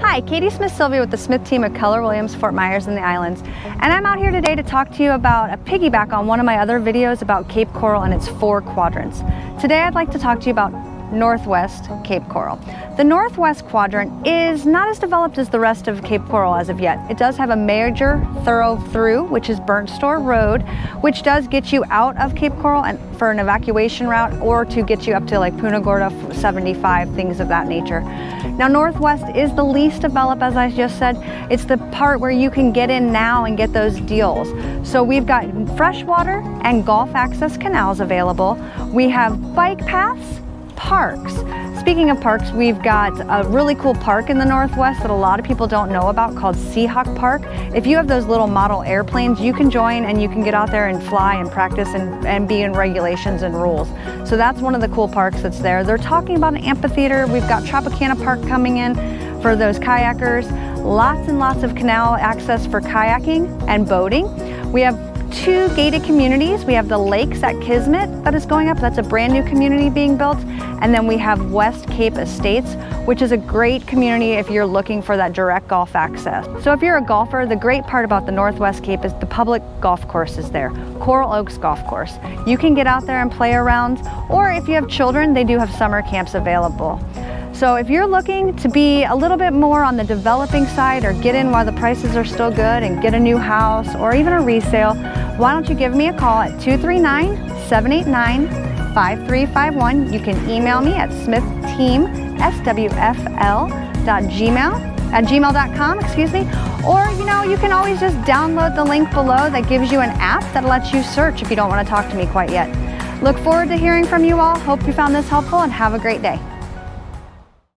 Hi, Katie Smith Sylvia with the Smith team at Keller Williams Fort Myers and the Islands. And I'm out here today to talk to you about a piggyback on one of my other videos about Cape Coral and its four quadrants. Today I'd like to talk to you about Northwest Cape Coral. The Northwest Quadrant is not as developed as the rest of Cape Coral as of yet. It does have a major thorough through, which is Burnt Store Road, which does get you out of Cape Coral and for an evacuation route or to get you up to like Punta Gorda 75, things of that nature. Now Northwest is the least developed, as I just said. It's the part where you can get in now and get those deals. So we've got freshwater and Gulf access canals available. We have bike paths, parks. Speaking of parks, we've got a really cool park in the Northwest that a lot of people don't know about called Seahawk Park. If you have those little model airplanes, you can join and you can get out there and fly and practice and, and be in regulations and rules. So that's one of the cool parks that's there. They're talking about an amphitheater. We've got Tropicana Park coming in for those kayakers. Lots and lots of canal access for kayaking and boating. We have two gated communities. We have the lakes at Kismet that is going up. That's a brand new community being built. And then we have West Cape Estates, which is a great community if you're looking for that direct golf access. So if you're a golfer, the great part about the Northwest Cape is the public golf course is there. Coral Oaks Golf Course. You can get out there and play around, or if you have children, they do have summer camps available. So if you're looking to be a little bit more on the developing side or get in while the prices are still good and get a new house or even a resale, why don't you give me a call at 239-789-5351. You can email me at smithteamswfl.gmail at gmail.com, excuse me. Or, you know, you can always just download the link below that gives you an app that lets you search if you don't want to talk to me quite yet. Look forward to hearing from you all. Hope you found this helpful and have a great day.